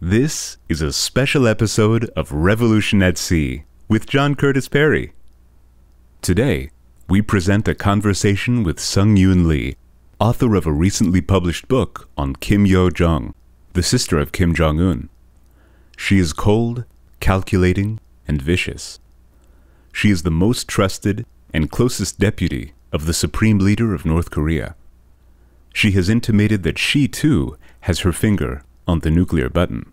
This is a special episode of Revolution at Sea with John Curtis Perry. Today, we present a conversation with Sung Yoon Lee, author of a recently published book on Kim Yo Jong, the sister of Kim Jong un. She is cold, calculating, and vicious. She is the most trusted and closest deputy of the supreme leader of North Korea. She has intimated that she, too, has her finger on the nuclear button.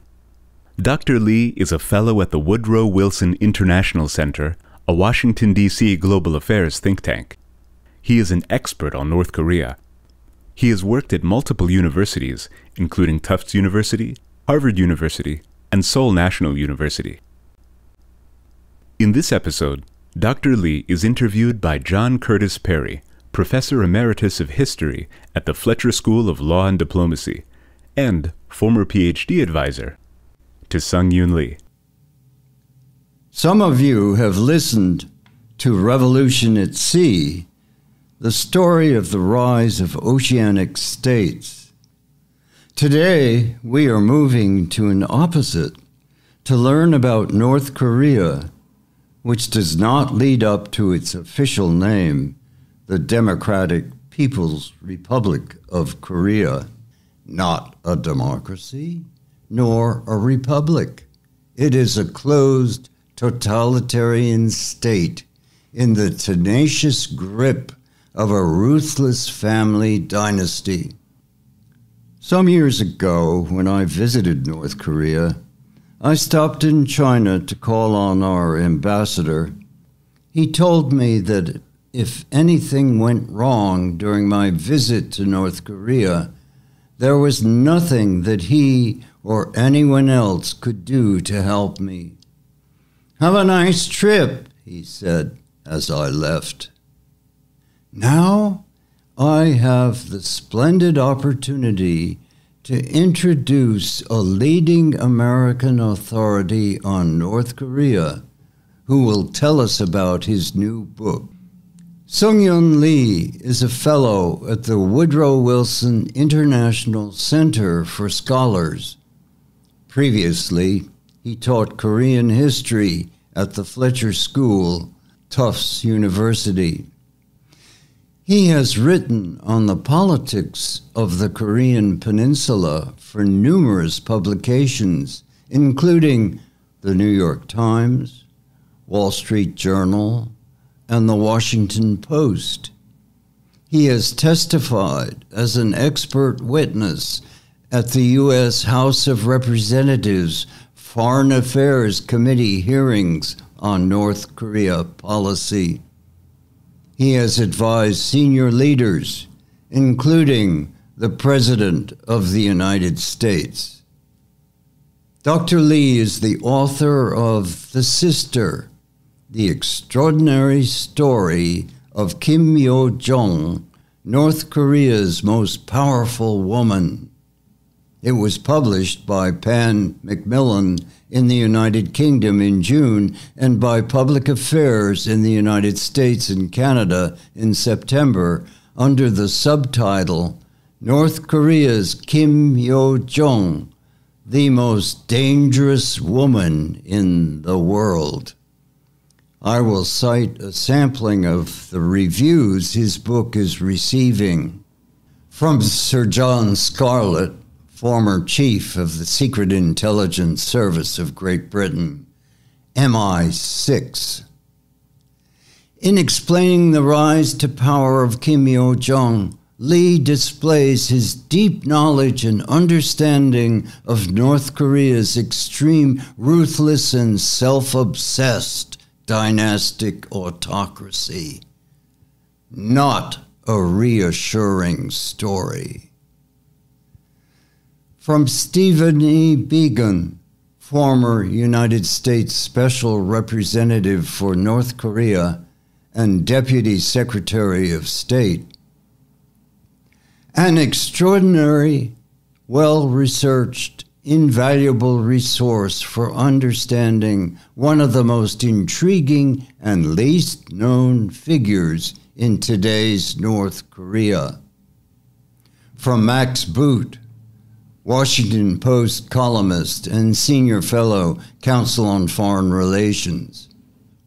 Dr. Lee is a fellow at the Woodrow Wilson International Center, a Washington, D.C. global affairs think tank. He is an expert on North Korea. He has worked at multiple universities, including Tufts University, Harvard University, and Seoul National University. In this episode, Dr. Lee is interviewed by John Curtis Perry, Professor Emeritus of History at the Fletcher School of Law and Diplomacy, and former PhD advisor to Sung Yoon Lee. Some of you have listened to Revolution at Sea, the story of the rise of oceanic states. Today, we are moving to an opposite to learn about North Korea, which does not lead up to its official name, the Democratic People's Republic of Korea. Not a democracy, nor a republic. It is a closed, totalitarian state in the tenacious grip of a ruthless family dynasty. Some years ago, when I visited North Korea, I stopped in China to call on our ambassador. He told me that if anything went wrong during my visit to North Korea, there was nothing that he or anyone else could do to help me. Have a nice trip, he said as I left. Now I have the splendid opportunity to introduce a leading American authority on North Korea who will tell us about his new book. Sung Yoon Lee is a fellow at the Woodrow Wilson International Center for Scholars Previously, he taught Korean history at the Fletcher School, Tufts University. He has written on the politics of the Korean Peninsula for numerous publications, including the New York Times, Wall Street Journal, and the Washington Post. He has testified as an expert witness at the U.S. House of Representatives Foreign Affairs Committee hearings on North Korea policy. He has advised senior leaders, including the President of the United States. Dr. Lee is the author of The Sister, The Extraordinary Story of Kim Yo Jong, North Korea's Most Powerful Woman. It was published by Pan Macmillan in the United Kingdom in June and by Public Affairs in the United States and Canada in September under the subtitle North Korea's Kim Yo Jong, the most dangerous woman in the world. I will cite a sampling of the reviews his book is receiving. From Sir John Scarlett, former chief of the Secret Intelligence Service of Great Britain, MI6. In explaining the rise to power of Kim Yo Jong, Lee displays his deep knowledge and understanding of North Korea's extreme, ruthless, and self obsessed dynastic autocracy. Not a reassuring story. From Stephen E. Biegun, former United States Special Representative for North Korea and Deputy Secretary of State. An extraordinary, well researched, invaluable resource for understanding one of the most intriguing and least known figures in today's North Korea. From Max Boot, Washington Post columnist and senior fellow, Council on Foreign Relations.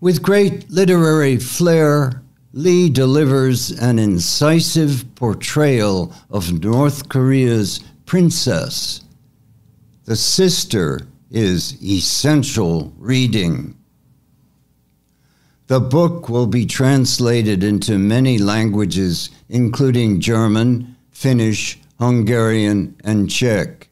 With great literary flair, Lee delivers an incisive portrayal of North Korea's princess. The sister is essential reading. The book will be translated into many languages, including German, Finnish, Hungarian, and Czech.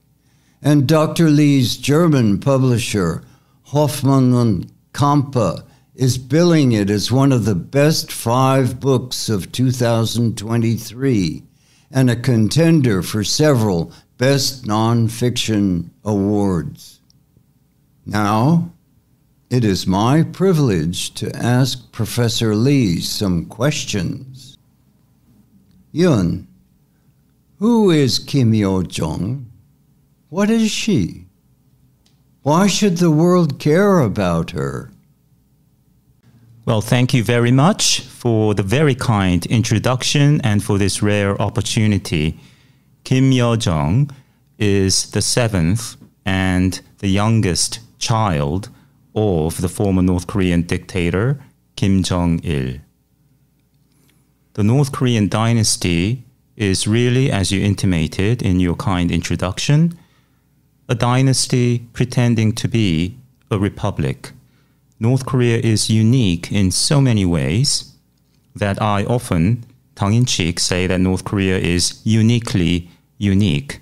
And Dr. Lee's German publisher, Hoffmann und Campe, is billing it as one of the best five books of 2023 and a contender for several Best Nonfiction awards. Now, it is my privilege to ask Professor Lee some questions. Yoon, who is Kim Yo Jong? What is she? Why should the world care about her? Well, thank you very much for the very kind introduction and for this rare opportunity. Kim Yo Jong is the seventh and the youngest child of the former North Korean dictator Kim Jong il. The North Korean dynasty is really, as you intimated in your kind introduction, a dynasty pretending to be a republic. North Korea is unique in so many ways that I often, tongue in cheek, say that North Korea is uniquely unique.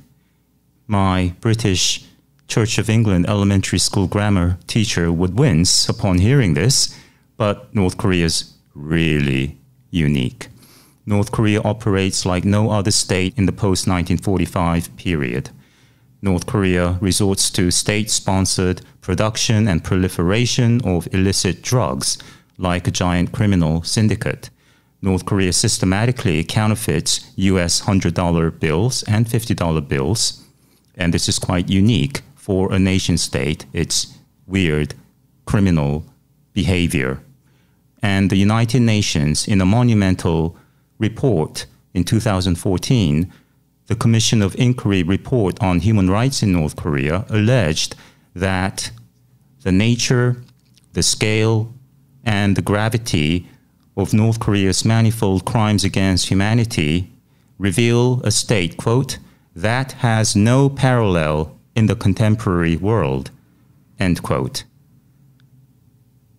My British Church of England elementary school grammar teacher would wince upon hearing this, but North Korea is really unique. North Korea operates like no other state in the post 1945 period. North Korea resorts to state sponsored production and proliferation of illicit drugs like a giant criminal syndicate. North Korea systematically counterfeits US $100 bills and $50 bills, and this is quite unique for a nation state. It's weird criminal behavior. And the United Nations, in a monumental report in 2014, the Commission of Inquiry report on human rights in North Korea alleged that the nature, the scale, and the gravity of North Korea's manifold crimes against humanity reveal a state, quote, that has no parallel in the contemporary world, end quote.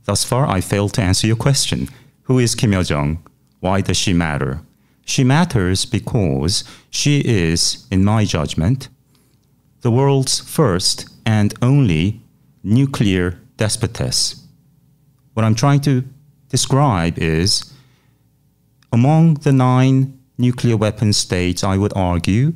Thus far, I failed to answer your question. Who is Kim Yo Jong? Why does she matter? She matters because she is, in my judgment, the world's first and only nuclear despotess. What I'm trying to describe is among the nine nuclear weapon states, I would argue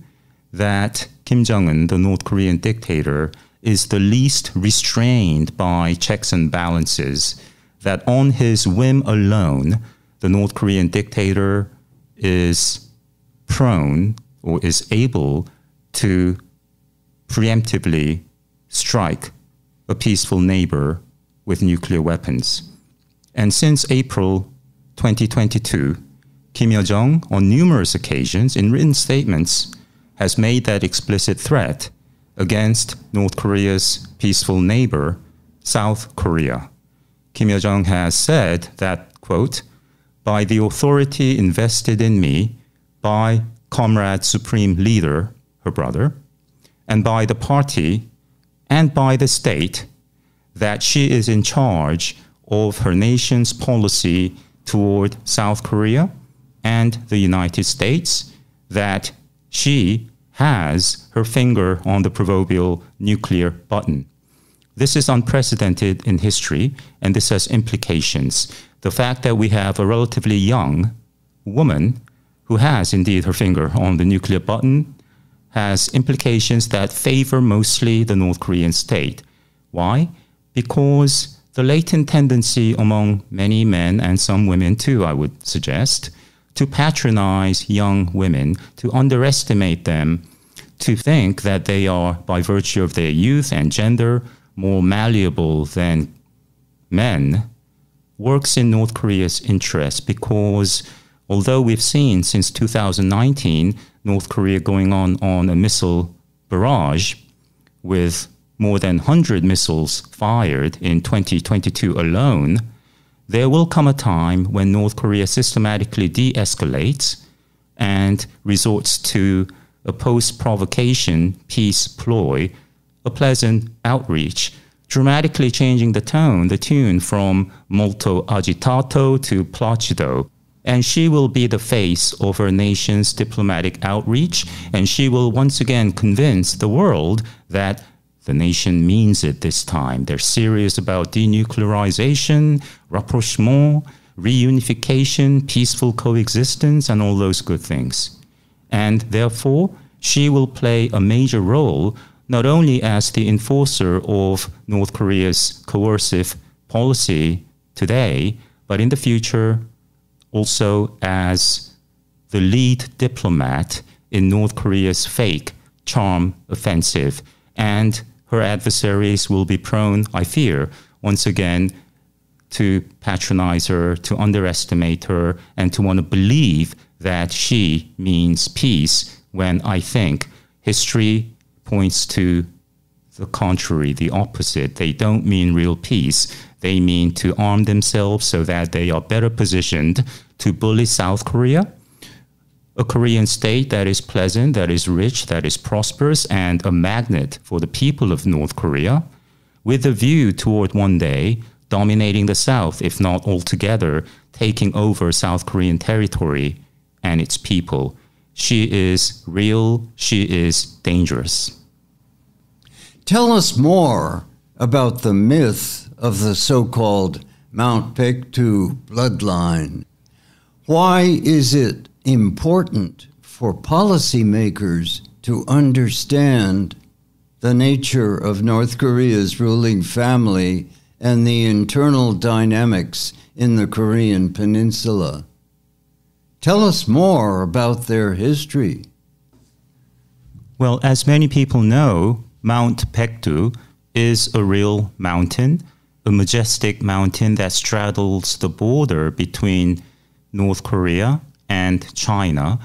that Kim Jong un, the North Korean dictator, is the least restrained by checks and balances, that on his whim alone, the North Korean dictator is prone or is able to preemptively strike a peaceful neighbor with nuclear weapons. And since April 2022, Kim Yo Jong, on numerous occasions in written statements, has made that explicit threat against North Korea's peaceful neighbor, South Korea. Kim Yo Jong has said that, quote, by the authority invested in me by Comrade Supreme Leader, her brother, and by the party and by the state, that she is in charge of her nation's policy toward South Korea and the United States, that she has her finger on the proverbial nuclear button. This is unprecedented in history, and this has implications. The fact that we have a relatively young woman who has indeed her finger on the nuclear button has implications that favor mostly the North Korean state. Why? Because the latent tendency among many men and some women too, I would suggest, to patronize young women, to underestimate them, to think that they are, by virtue of their youth and gender, more malleable than men works in North Korea's interest because although we've seen since 2019 North Korea going on on a missile barrage with more than 100 missiles fired in 2022 alone, there will come a time when North Korea systematically de escalates and resorts to a post provocation peace ploy, a pleasant outreach, dramatically changing the tone, the tune from molto agitato to placido. And she will be the face of her nation's diplomatic outreach, and she will once again convince the world that the nation means it this time. They're serious about denuclearization, rapprochement, reunification, peaceful coexistence, and all those good things. And therefore, she will play a major role not only as the enforcer of North Korea's coercive policy today, but in the future also as the lead diplomat in North Korea's fake charm offensive. And her adversaries will be prone, I fear, once again, to patronize her, to underestimate her, and to want to believe that she means peace when I think history points to the contrary, the opposite. They don't mean real peace. They mean to arm themselves so that they are better positioned to bully South Korea, a Korean state that is pleasant, that is rich, that is prosperous, and a magnet for the people of North Korea, with a view toward one day dominating the South, if not altogether, taking over South Korean territory and its people. She is real, she is dangerous. Tell us more about the myth of the so called Mount Baekdu bloodline. Why is it important for policymakers to understand the nature of North Korea's ruling family and the internal dynamics in the Korean Peninsula? Tell us more about their history. Well, as many people know, Mount Baekdu is a real mountain, a majestic mountain that straddles the border between North Korea and China.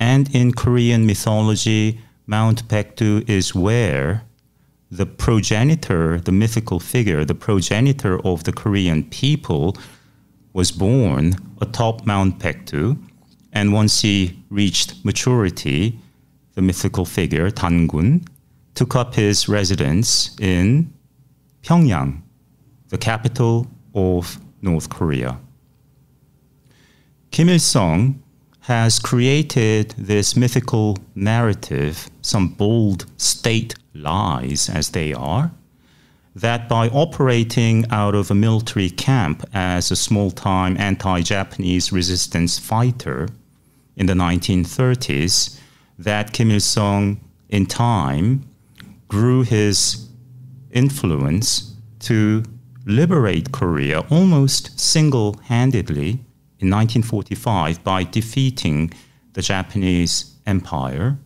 And in Korean mythology, Mount Baekdu is where the progenitor, the mythical figure, the progenitor of the Korean people, was born atop Mount Baekdu. And once he reached maturity, the mythical figure, Dangun, took up his residence in Pyongyang, the capital of North Korea. Kim Il sung has created this mythical narrative, some bold state lies as they are, that by operating out of a military camp as a small time anti Japanese resistance fighter in the 1930s, that Kim Il sung in time grew his influence to liberate Korea almost single handedly in 1945 by defeating the Japanese Empire,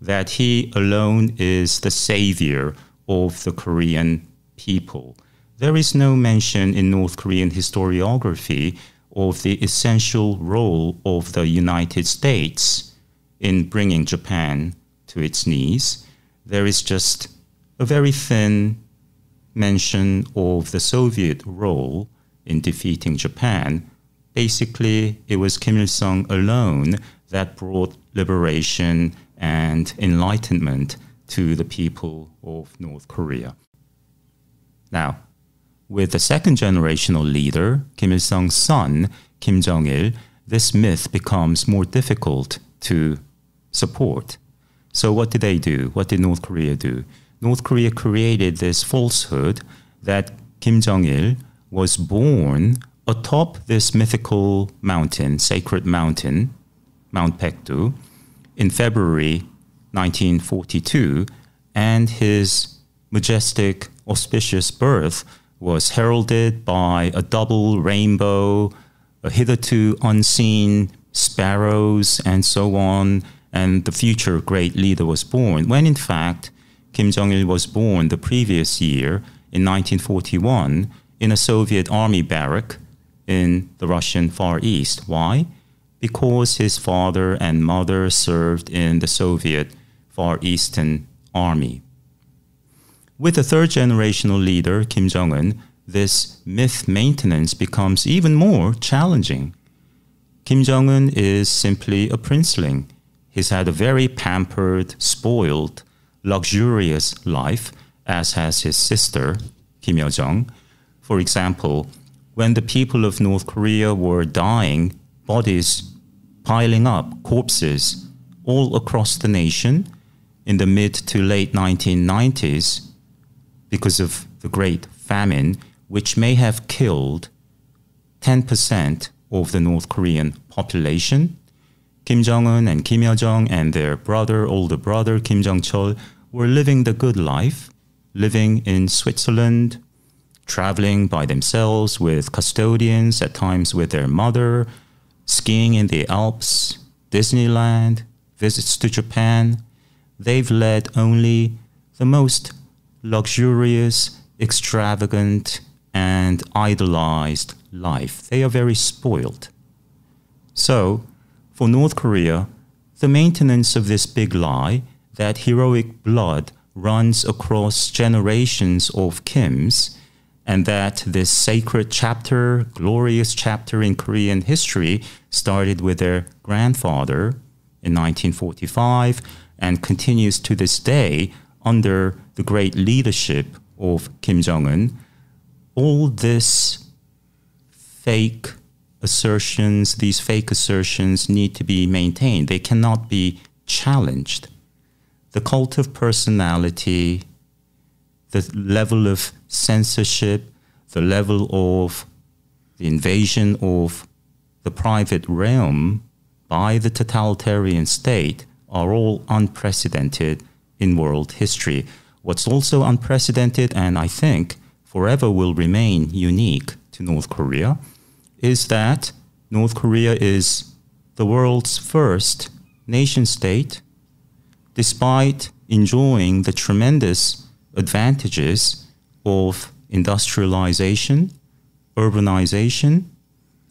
that he alone is the savior of the Korean people. There is no mention in North Korean historiography of the essential role of the United States in bringing Japan to its knees there is just a very thin mention of the Soviet role in defeating Japan. Basically, it was Kim Il sung alone that brought liberation and enlightenment to the people of North Korea. Now, with the second generational leader, Kim Il sung's son, Kim Jong il, this myth becomes more difficult to support. So, what did they do? What did North Korea do? North Korea created this falsehood that Kim Jong il was born atop this mythical mountain, sacred mountain, Mount Baekdu, in February 1942, and his majestic, auspicious birth was heralded by a double rainbow, a hitherto unseen sparrows, and so on and the future great leader was born, when in fact Kim Jong il was born the previous year in 1941 in a Soviet army barrack in the Russian Far East. Why? Because his father and mother served in the Soviet Far Eastern army. With the third generational leader, Kim Jong un, this myth maintenance becomes even more challenging. Kim Jong un is simply a princeling. He's had a very pampered, spoiled, luxurious life, as has his sister, Kim Yo Jong. For example, when the people of North Korea were dying, bodies piling up, corpses all across the nation in the mid to late 1990s because of the Great Famine, which may have killed 10% of the North Korean population. Kim Jong un and Kim Yo Jong and their brother, older brother, Kim Jong chol, were living the good life, living in Switzerland, traveling by themselves with custodians, at times with their mother, skiing in the Alps, Disneyland, visits to Japan. They've led only the most luxurious, extravagant, and idolized life. They are very spoiled. So, for North Korea, the maintenance of this big lie that heroic blood runs across generations of Kims and that this sacred chapter, glorious chapter in Korean history, started with their grandfather in 1945 and continues to this day under the great leadership of Kim Jong un. All this fake assertions, these fake assertions need to be maintained. They cannot be challenged. The cult of personality, the level of censorship, the level of the invasion of the private realm by the totalitarian state are all unprecedented in world history. What's also unprecedented, and I think forever will remain unique to North Korea, is that North Korea is the world's first nation state, despite enjoying the tremendous advantages of industrialization, urbanization,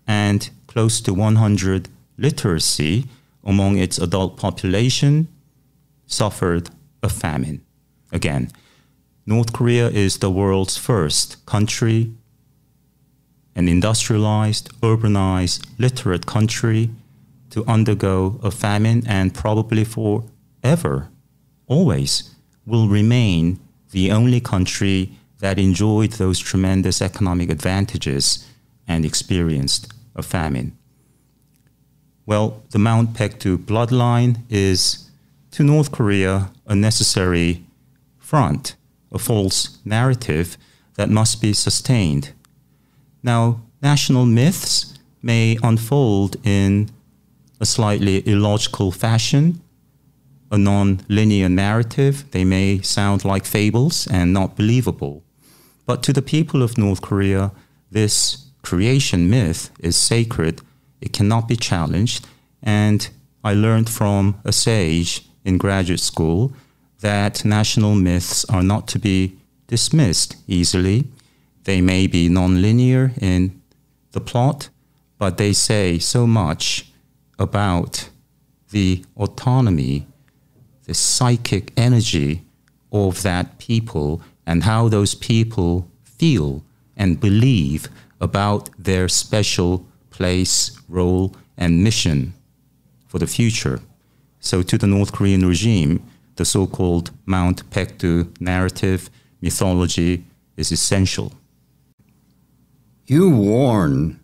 and close to 100 literacy among its adult population, suffered a famine. Again, North Korea is the world's first country, an industrialized, urbanized, literate country to undergo a famine and probably forever, always, will remain the only country that enjoyed those tremendous economic advantages and experienced a famine. Well, the Mount Paektu bloodline is to North Korea a necessary front, a false narrative that must be sustained. Now, national myths may unfold in a slightly illogical fashion, a non linear narrative. They may sound like fables and not believable. But to the people of North Korea, this creation myth is sacred, it cannot be challenged. And I learned from a sage in graduate school that national myths are not to be dismissed easily. They may be nonlinear in the plot, but they say so much about the autonomy, the psychic energy of that people, and how those people feel and believe about their special place, role, and mission for the future. So, to the North Korean regime, the so called Mount Paektu narrative, mythology is essential. You warn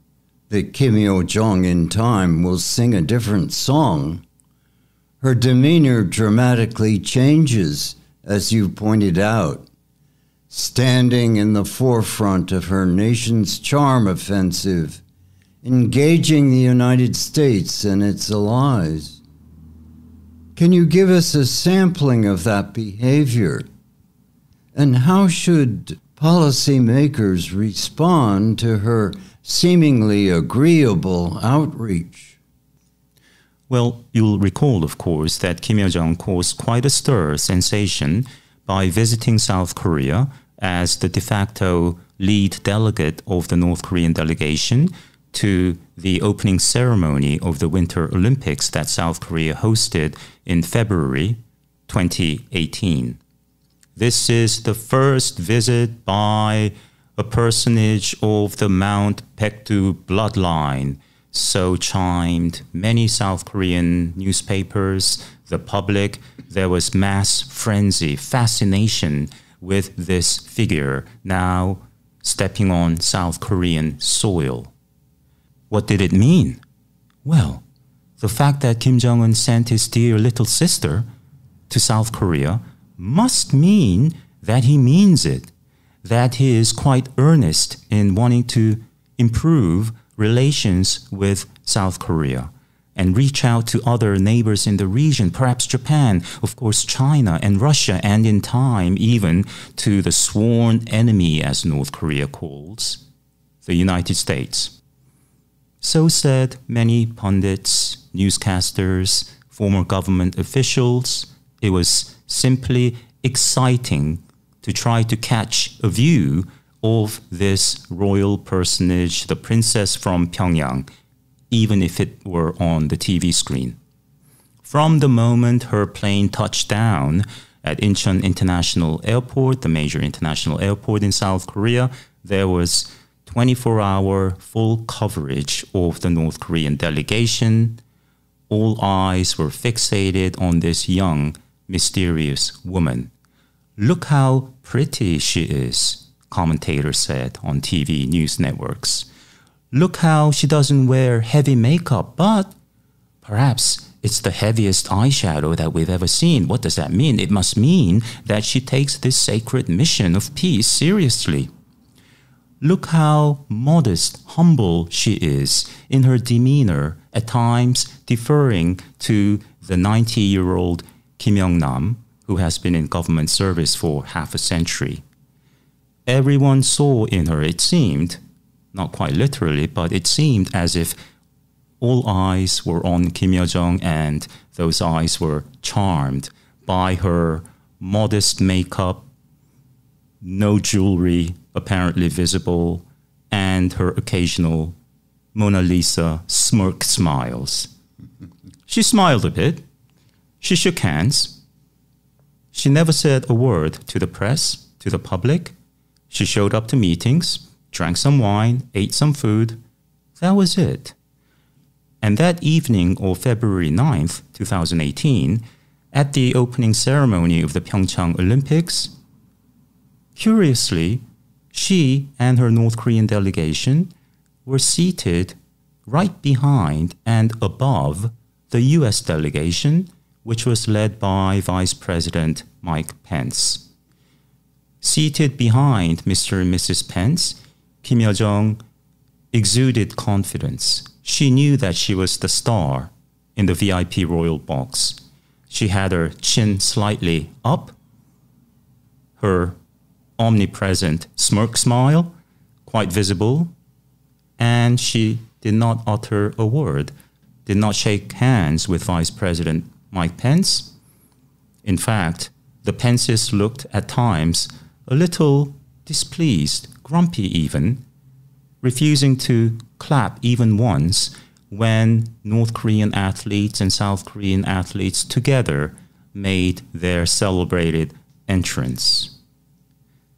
that Kim Yo Jong in time will sing a different song. Her demeanor dramatically changes, as you pointed out, standing in the forefront of her nation's charm offensive, engaging the United States and its allies. Can you give us a sampling of that behavior? And how should policymakers respond to her seemingly agreeable outreach? Well, you'll recall, of course, that Kim Yo Jong caused quite a stir sensation by visiting South Korea as the de facto lead delegate of the North Korean delegation to the opening ceremony of the Winter Olympics that South Korea hosted in February 2018. This is the first visit by a personage of the Mount Baekdu bloodline. So chimed many South Korean newspapers, the public. There was mass frenzy, fascination with this figure now stepping on South Korean soil. What did it mean? Well, the fact that Kim Jong un sent his dear little sister to South Korea must mean that he means it, that he is quite earnest in wanting to improve relations with South Korea and reach out to other neighbors in the region, perhaps Japan, of course, China and Russia, and in time, even to the sworn enemy, as North Korea calls, the United States. So said many pundits, newscasters, former government officials. It was simply exciting to try to catch a view of this royal personage, the princess from Pyongyang, even if it were on the TV screen. From the moment her plane touched down at Incheon International Airport, the major international airport in South Korea, there was 24 hour full coverage of the North Korean delegation. All eyes were fixated on this young, mysterious woman. Look how pretty she is, commentators said on TV news networks. Look how she doesn't wear heavy makeup, but perhaps it's the heaviest eyeshadow that we've ever seen. What does that mean? It must mean that she takes this sacred mission of peace seriously. Look how modest, humble she is in her demeanor, at times deferring to the 90 year old Kim Young Nam, who has been in government service for half a century. Everyone saw in her, it seemed, not quite literally, but it seemed as if all eyes were on Kim Yo Jong, and those eyes were charmed by her modest makeup, no jewelry apparently visible, and her occasional Mona Lisa smirk smiles. She smiled a bit. She shook hands. She never said a word to the press, to the public. She showed up to meetings, drank some wine, ate some food. That was it. And that evening of February 9th, 2018, at the opening ceremony of the Pyeongchang Olympics, curiously, she and her North Korean delegation were seated right behind and above the US delegation, which was led by Vice President Mike Pence. Seated behind Mr. and Mrs. Pence Kim Yo Jong exuded confidence. She knew that she was the star in the VIP royal box. She had her chin slightly up, her omnipresent smirk smile quite visible, and she did not utter a word, did not shake hands with Vice President Mike Pence. In fact, the Pences looked at times a little displeased grumpy even, refusing to clap even once when North Korean athletes and South Korean athletes together made their celebrated entrance.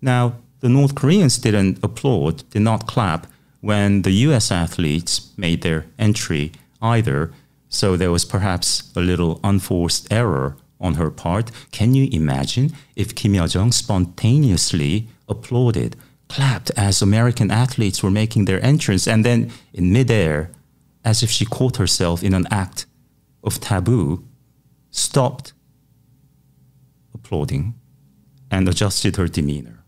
Now, the North Koreans didn't applaud, did not clap when the US athletes made their entry either, so there was perhaps a little unforced error on her part. Can you imagine if Kim Yo Jong spontaneously applauded clapped as American athletes were making their entrance, and then in midair, as if she caught herself in an act of taboo, stopped applauding and adjusted her demeanor,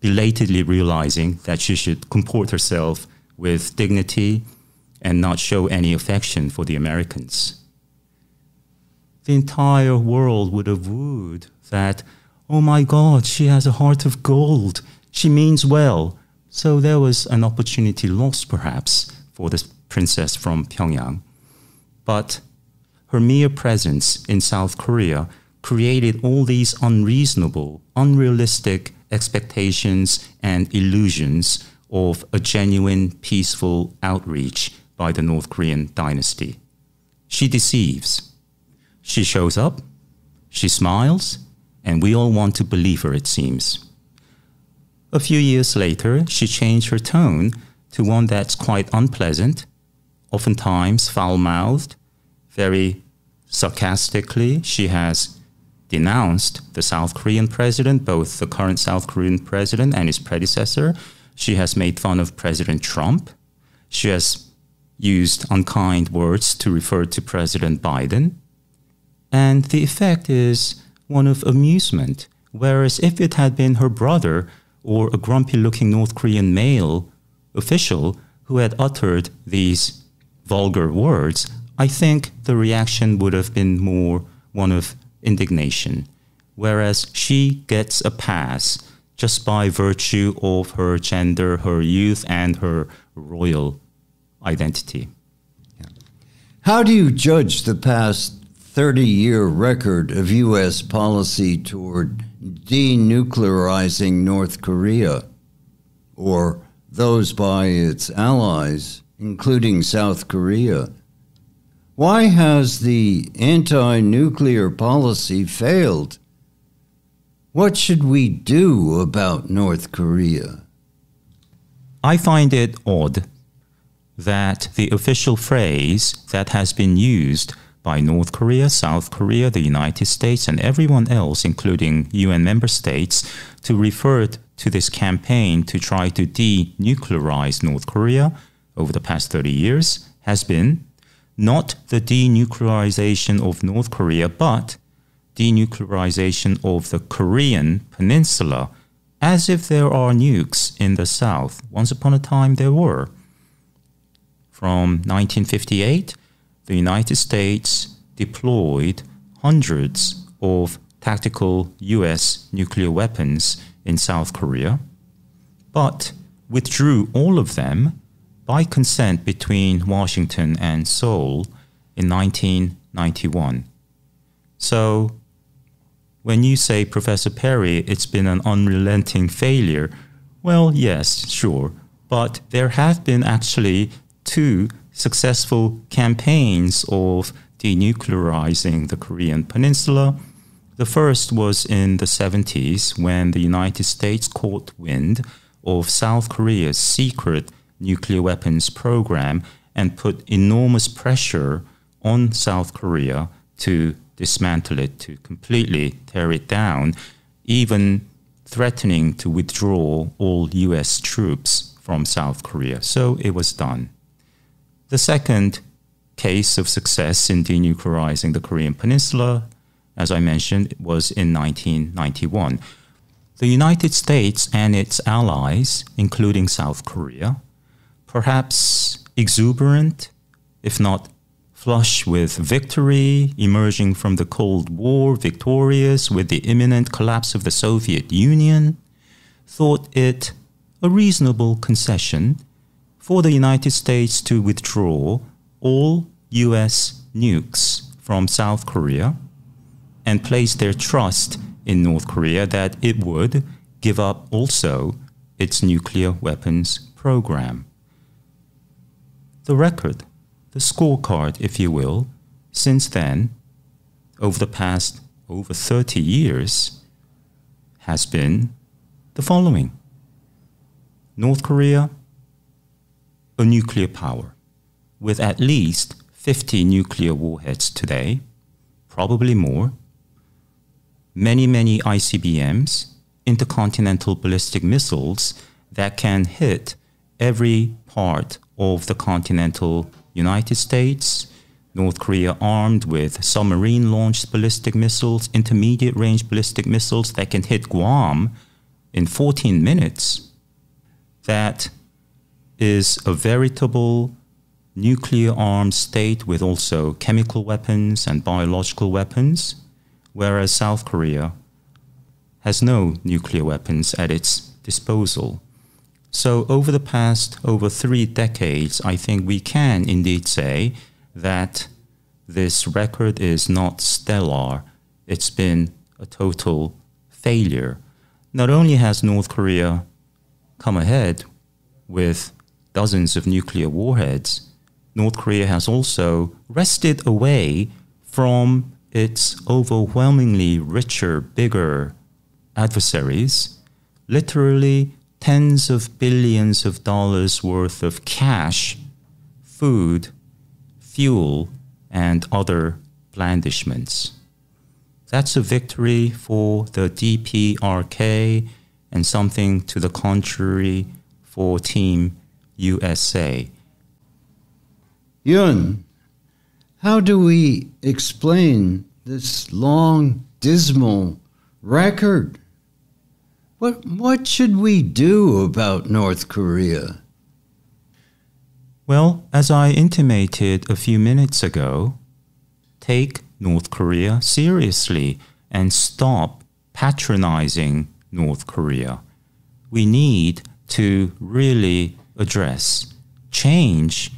belatedly realizing that she should comport herself with dignity and not show any affection for the Americans. The entire world would have wooed that, oh my God, she has a heart of gold she means well. So there was an opportunity lost, perhaps, for this princess from Pyongyang. But her mere presence in South Korea created all these unreasonable, unrealistic expectations and illusions of a genuine, peaceful outreach by the North Korean dynasty. She deceives. She shows up, she smiles, and we all want to believe her, it seems. A few years later, she changed her tone to one that's quite unpleasant, oftentimes foul mouthed, very sarcastically. She has denounced the South Korean president, both the current South Korean president and his predecessor. She has made fun of President Trump. She has used unkind words to refer to President Biden. And the effect is one of amusement. Whereas if it had been her brother or a grumpy looking North Korean male official who had uttered these vulgar words, I think the reaction would have been more one of indignation. Whereas she gets a pass just by virtue of her gender, her youth, and her royal identity. How do you judge the past 30 year record of U.S. policy toward denuclearizing North Korea, or those by its allies, including South Korea? Why has the anti nuclear policy failed? What should we do about North Korea? I find it odd that the official phrase that has been used by North Korea, South Korea, the United States, and everyone else, including UN member states, to refer to this campaign to try to denuclearize North Korea over the past 30 years has been not the denuclearization of North Korea, but denuclearization of the Korean peninsula, as if there are nukes in the South. Once upon a time, there were. From 1958, the United States deployed hundreds of tactical US nuclear weapons in South Korea, but withdrew all of them by consent between Washington and Seoul in 1991. So, when you say, Professor Perry, it's been an unrelenting failure, well, yes, sure. But there have been actually two successful campaigns of denuclearizing the Korean Peninsula. The first was in the 70s when the United States caught wind of South Korea's secret nuclear weapons program and put enormous pressure on South Korea to dismantle it, to completely tear it down, even threatening to withdraw all US troops from South Korea. So it was done. The second case of success in denuclearizing the Korean Peninsula, as I mentioned, was in 1991. The United States and its allies, including South Korea, perhaps exuberant, if not flush with victory, emerging from the Cold War victorious with the imminent collapse of the Soviet Union, thought it a reasonable concession for the United States to withdraw all US nukes from South Korea and place their trust in North Korea that it would give up also its nuclear weapons program. The record, the scorecard, if you will, since then, over the past over 30 years, has been the following North Korea a nuclear power with at least 50 nuclear warheads today, probably more, many, many ICBMs, intercontinental ballistic missiles that can hit every part of the continental United States, North Korea armed with submarine launched ballistic missiles, intermediate range ballistic missiles that can hit Guam in 14 minutes, that is a veritable nuclear armed state with also chemical weapons and biological weapons, whereas South Korea has no nuclear weapons at its disposal. So, over the past over three decades, I think we can indeed say that this record is not stellar, it's been a total failure. Not only has North Korea come ahead with dozens of nuclear warheads, North Korea has also wrested away from its overwhelmingly richer, bigger adversaries, literally tens of billions of dollars worth of cash, food, fuel, and other blandishments. That's a victory for the DPRK and something to the contrary for Team USA. Yoon, how do we explain this long, dismal record? What, what should we do about North Korea? Well, as I intimated a few minutes ago, take North Korea seriously and stop patronizing North Korea. We need to really address, change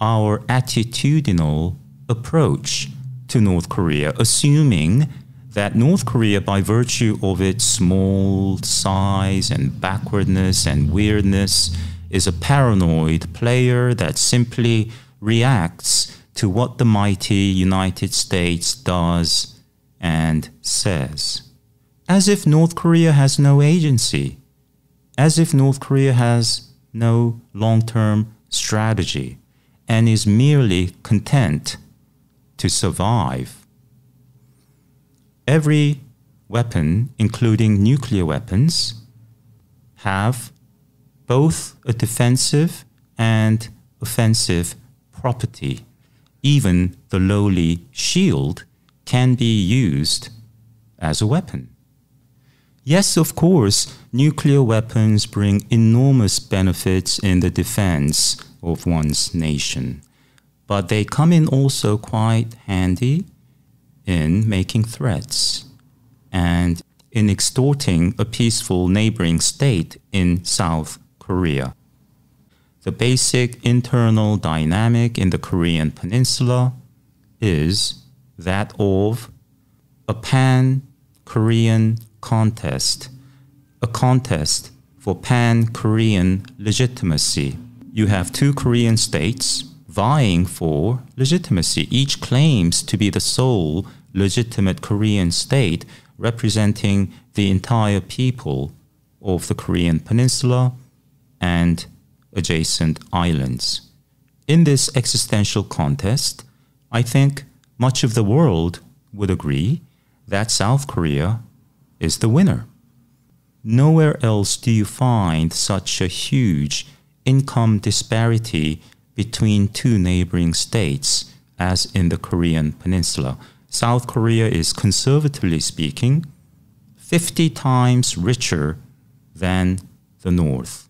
our attitudinal approach to North Korea, assuming that North Korea, by virtue of its small size and backwardness and weirdness, is a paranoid player that simply reacts to what the mighty United States does and says. As if North Korea has no agency, as if North Korea has no long term strategy and is merely content to survive. Every weapon, including nuclear weapons, have both a defensive and offensive property. Even the lowly shield can be used as a weapon. Yes, of course, nuclear weapons bring enormous benefits in the defense of one's nation, but they come in also quite handy in making threats and in extorting a peaceful neighboring state in South Korea. The basic internal dynamic in the Korean peninsula is that of a pan Korean contest, a contest for pan Korean legitimacy. You have two Korean states vying for legitimacy. Each claims to be the sole legitimate Korean state representing the entire people of the Korean peninsula and adjacent islands. In this existential contest, I think much of the world would agree that South Korea is the winner. Nowhere else do you find such a huge income disparity between two neighboring states as in the Korean peninsula. South Korea is, conservatively speaking, 50 times richer than the North.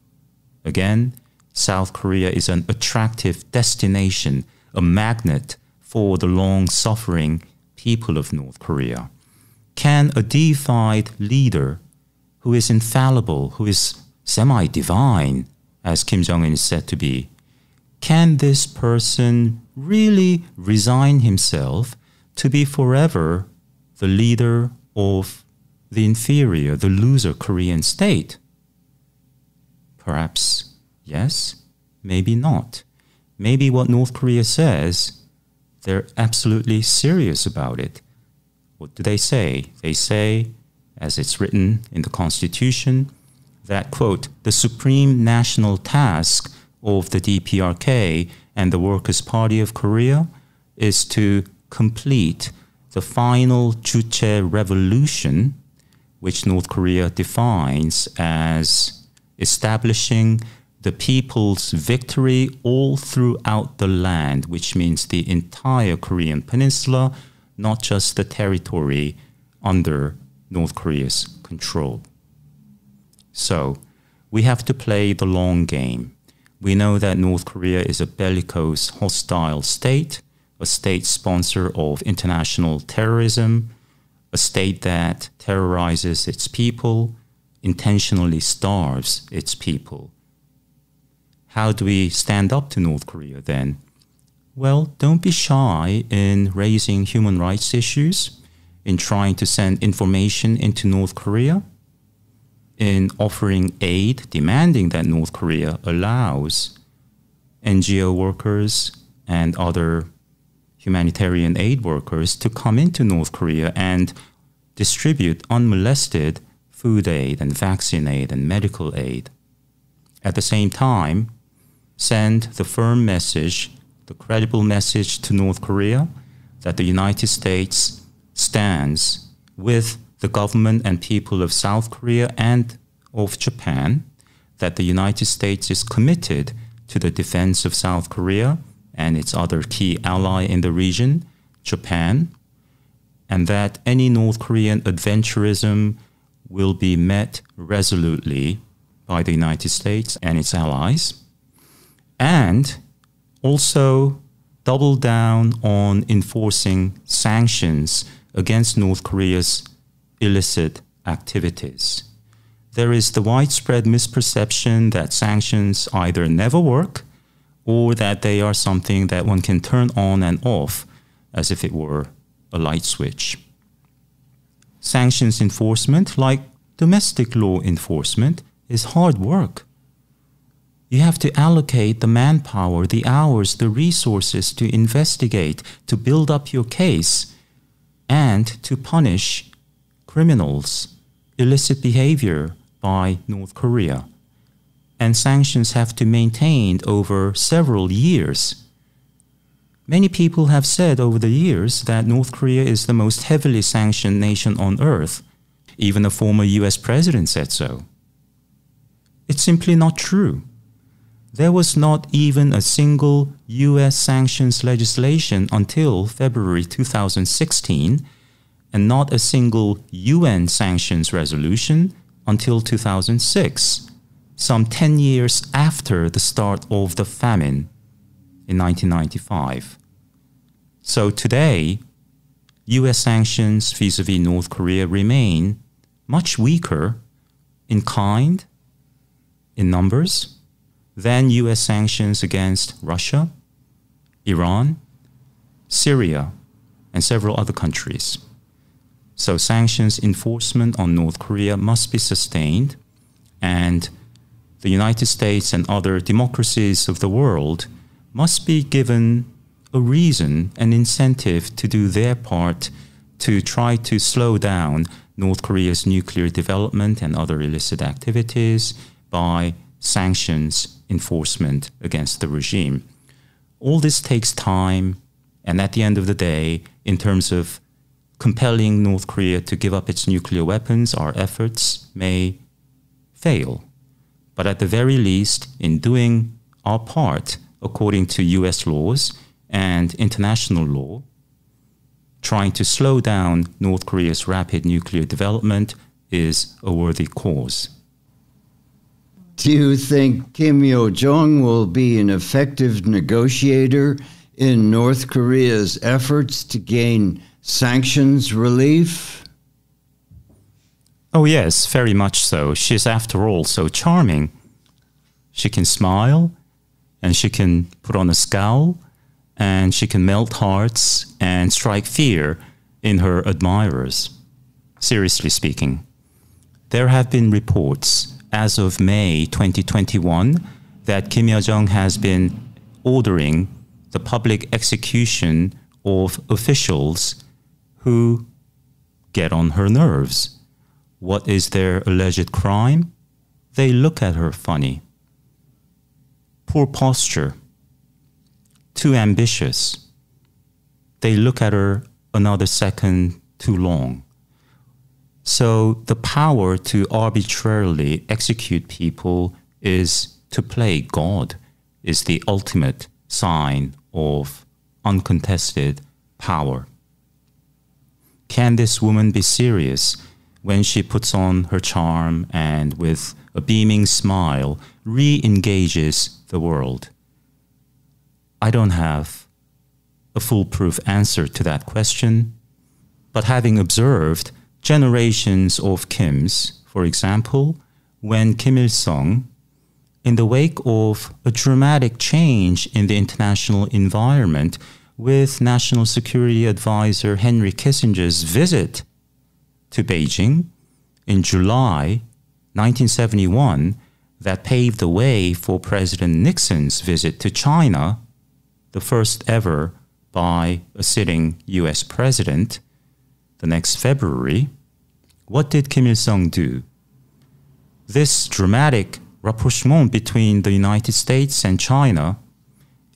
Again, South Korea is an attractive destination, a magnet for the long suffering people of North Korea. Can a deified leader who is infallible, who is semi divine, as Kim Jong un is said to be, can this person really resign himself to be forever the leader of the inferior, the loser Korean state? Perhaps yes, maybe not. Maybe what North Korea says, they're absolutely serious about it. What do they say? They say, as it's written in the Constitution, that, quote, the supreme national task of the DPRK and the Workers' Party of Korea is to complete the final Juche revolution, which North Korea defines as establishing the people's victory all throughout the land, which means the entire Korean peninsula, not just the territory under North Korea's control. So, we have to play the long game. We know that North Korea is a bellicose, hostile state, a state sponsor of international terrorism, a state that terrorizes its people, intentionally starves its people. How do we stand up to North Korea then? Well, don't be shy in raising human rights issues, in trying to send information into North Korea, in offering aid, demanding that North Korea allows NGO workers and other humanitarian aid workers to come into North Korea and distribute unmolested food aid and vaccine aid and medical aid. At the same time, send the firm message, the credible message to North Korea that the United States stands with the government and people of South Korea and of Japan, that the United States is committed to the defense of South Korea and its other key ally in the region, Japan, and that any North Korean adventurism will be met resolutely by the United States and its allies, and also double down on enforcing sanctions against North Korea's illicit activities. There is the widespread misperception that sanctions either never work or that they are something that one can turn on and off as if it were a light switch. Sanctions enforcement, like domestic law enforcement, is hard work. You have to allocate the manpower, the hours, the resources to investigate, to build up your case, and to punish criminals, illicit behavior by North Korea. And sanctions have to be maintained over several years. Many people have said over the years that North Korea is the most heavily sanctioned nation on earth. Even a former US president said so. It's simply not true. There was not even a single US sanctions legislation until February 2016, and not a single UN sanctions resolution until 2006, some 10 years after the start of the famine in 1995. So today, US sanctions vis a vis North Korea remain much weaker in kind, in numbers, than US sanctions against Russia, Iran, Syria, and several other countries. So sanctions enforcement on North Korea must be sustained, and the United States and other democracies of the world must be given a reason, an incentive to do their part to try to slow down North Korea's nuclear development and other illicit activities by sanctions enforcement against the regime. All this takes time, and at the end of the day, in terms of compelling North Korea to give up its nuclear weapons, our efforts may fail. But at the very least, in doing our part according to US laws and international law, trying to slow down North Korea's rapid nuclear development is a worthy cause. Do you think Kim Yo Jong will be an effective negotiator in North Korea's efforts to gain sanctions relief? Oh, yes, very much so. She's, after all, so charming. She can smile, and she can put on a scowl, and she can melt hearts and strike fear in her admirers. Seriously speaking, there have been reports as of May 2021 that Kim Yo Jong has been ordering the public execution of officials who get on her nerves. What is their alleged crime? They look at her funny. Poor posture. Too ambitious. They look at her another second too long. So the power to arbitrarily execute people is to play God, is the ultimate sign of uncontested power. Can this woman be serious when she puts on her charm and with a beaming smile re engages the world? I don't have a foolproof answer to that question, but having observed generations of Kims, for example, when Kim Il sung, in the wake of a dramatic change in the international environment, with National Security Advisor Henry Kissinger's visit to Beijing in July 1971 that paved the way for President Nixon's visit to China, the first ever by a sitting US president the next February, what did Kim Il sung do? This dramatic rapprochement between the United States and China,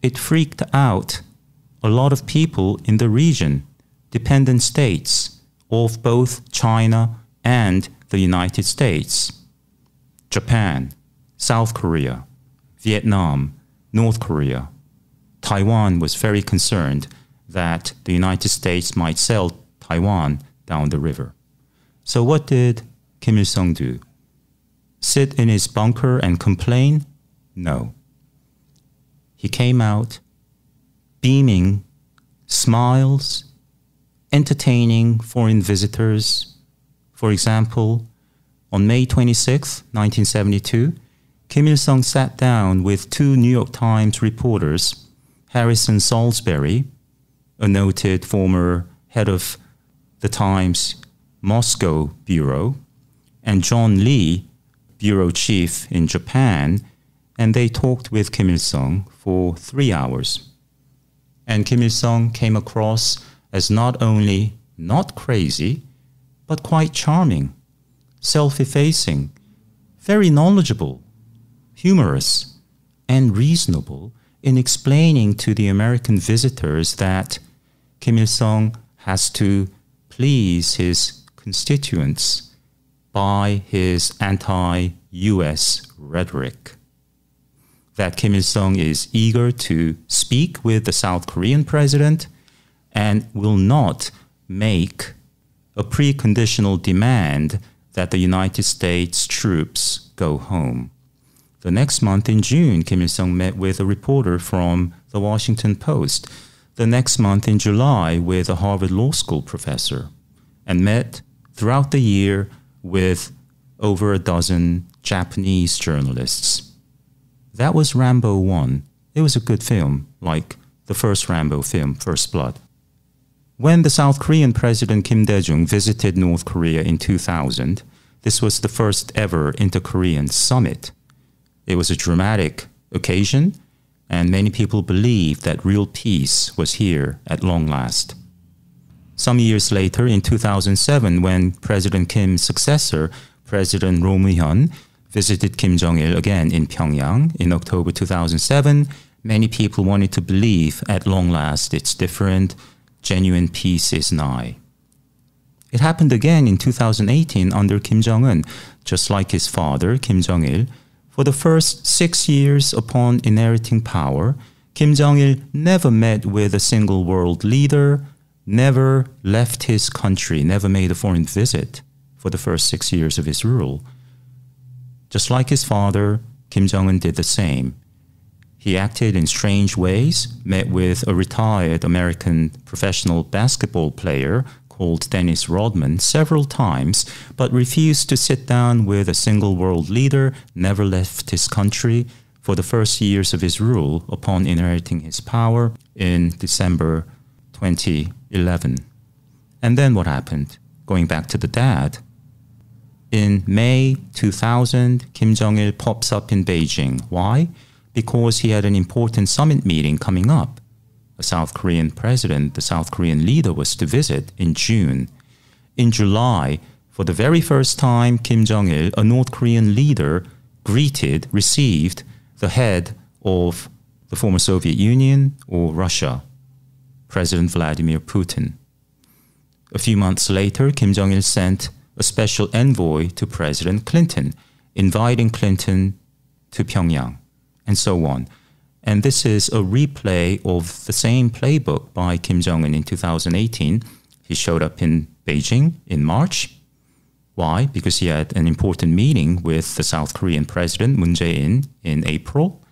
it freaked out a lot of people in the region, dependent states of both China and the United States. Japan, South Korea, Vietnam, North Korea. Taiwan was very concerned that the United States might sell Taiwan down the river. So, what did Kim Il sung do? Sit in his bunker and complain? No. He came out beaming, smiles, entertaining foreign visitors. For example, on May 26, 1972, Kim Il sung sat down with two New York Times reporters, Harrison Salisbury, a noted former head of the Times Moscow bureau, and John Lee, bureau chief in Japan, and they talked with Kim Il sung for three hours. And Kim Il sung came across as not only not crazy, but quite charming self effacing, very knowledgeable, humorous, and reasonable in explaining to the American visitors that Kim Il sung has to please his constituents by his anti US rhetoric. That Kim Il sung is eager to speak with the South Korean president and will not make a preconditional demand that the United States troops go home. The next month in June, Kim Il sung met with a reporter from the Washington Post. The next month in July, with a Harvard Law School professor, and met throughout the year with over a dozen Japanese journalists. That was Rambo 1. It was a good film, like the first Rambo film, First Blood. When the South Korean President Kim Dae-jung visited North Korea in 2000, this was the first ever inter-Korean summit. It was a dramatic occasion, and many people believed that real peace was here at long last. Some years later, in 2007, when President Kim's successor, President Roh Moo-hyun, visited Kim Jong-il again in Pyongyang in October 2007, many people wanted to believe at long last it's different, genuine peace is nigh. It happened again in 2018 under Kim Jong un, just like his father, Kim Jong il. For the first six years upon inheriting power, Kim Jong il never met with a single world leader, never left his country, never made a foreign visit for the first six years of his rule. Just like his father, Kim Jong un did the same. He acted in strange ways, met with a retired American professional basketball player called Dennis Rodman several times, but refused to sit down with a single world leader, never left his country for the first years of his rule upon inheriting his power in December 2011. And then what happened? Going back to the dad. In May 2000, Kim Jong il pops up in Beijing. Why? because he had an important summit meeting coming up. A South Korean president, the South Korean leader, was to visit in June. In July, for the very first time, Kim Jong il, a North Korean leader, greeted, received the head of the former Soviet Union or Russia, President Vladimir Putin. A few months later, Kim Jong il sent a special envoy to President Clinton, inviting Clinton to Pyongyang and so on. And this is a replay of the same playbook by Kim Jong un in 2018. He showed up in Beijing in March. Why? Because he had an important meeting with the South Korean president, Moon Jae in, in April.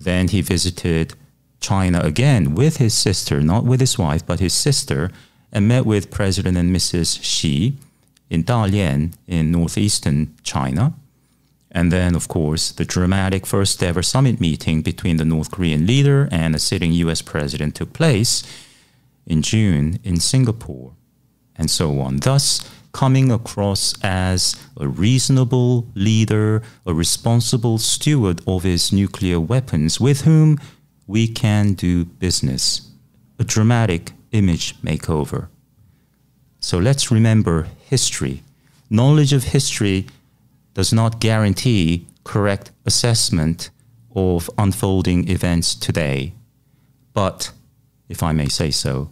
Then he visited China again with his sister, not with his wife, but his sister, and met with President and Mrs. Xi in Dalian in northeastern China. And then, of course, the dramatic first ever summit meeting between the North Korean leader and a sitting US president took place in June in Singapore, and so on. Thus, coming across as a reasonable leader, a responsible steward of his nuclear weapons with whom we can do business. a dramatic image makeover. So let's remember history. Knowledge of history does not guarantee correct assessment of unfolding events today. But, if I may say so,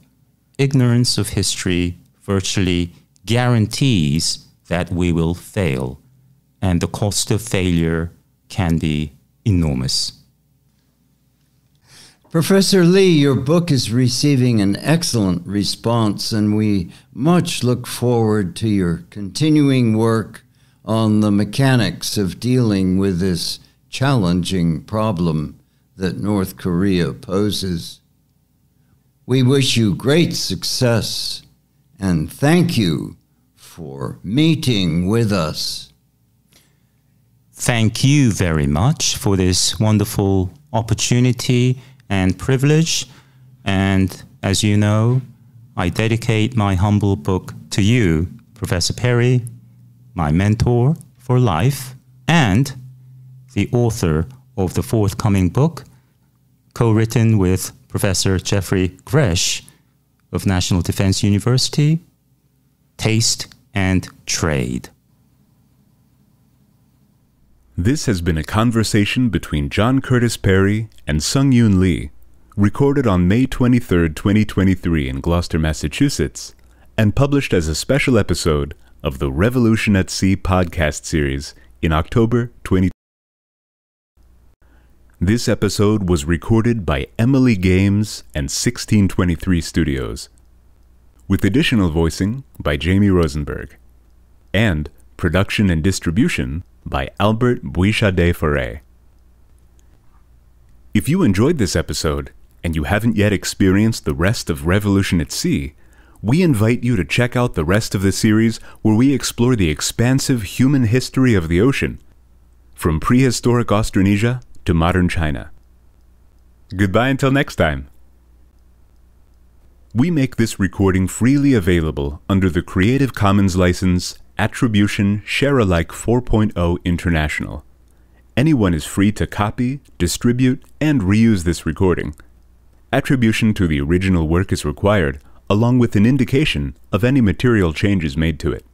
ignorance of history virtually guarantees that we will fail, and the cost of failure can be enormous. Professor Lee, your book is receiving an excellent response, and we much look forward to your continuing work on the mechanics of dealing with this challenging problem that North Korea poses. We wish you great success and thank you for meeting with us. Thank you very much for this wonderful opportunity and privilege. And as you know, I dedicate my humble book to you, Professor Perry, my mentor for life, and the author of the forthcoming book, co written with Professor Geoffrey Gresh of National Defense University, Taste and Trade. This has been a conversation between John Curtis Perry and Sung Yoon Lee, recorded on May 23, 2023, in Gloucester, Massachusetts, and published as a special episode of the Revolution at Sea podcast series in October 2020. This episode was recorded by Emily Games and 1623 Studios, with additional voicing by Jamie Rosenberg, and production and distribution by Albert Bouichade Foray. If you enjoyed this episode and you haven't yet experienced the rest of Revolution at Sea, we invite you to check out the rest of the series where we explore the expansive human history of the ocean, from prehistoric Austronesia to modern China. Goodbye until next time. We make this recording freely available under the Creative Commons license Attribution Share Alike 4.0 International. Anyone is free to copy, distribute, and reuse this recording. Attribution to the original work is required, along with an indication of any material changes made to it.